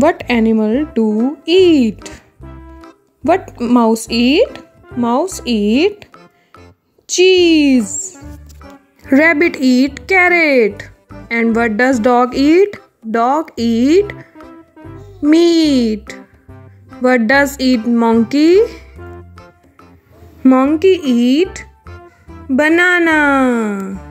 What animal do eat? What mouse eat? Mouse eat cheese. Rabbit eat carrot. And what does dog eat? Dog eat meat. What does eat monkey? Monkey eat banana.